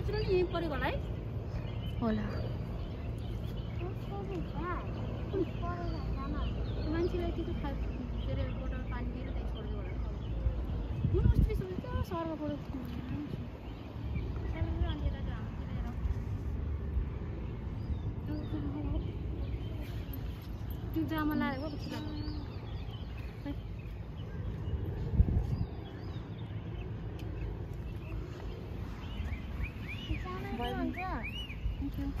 Naturally यहीँ परेको होला है होला मान्छेलाई त्यस्तो खा के अरे बोतल पानी दिएर त्यहाँ छोड्दै होला हुन उस्तै सोच्छ सर्व पऱ्यो त्यो ड्रामा Thank you.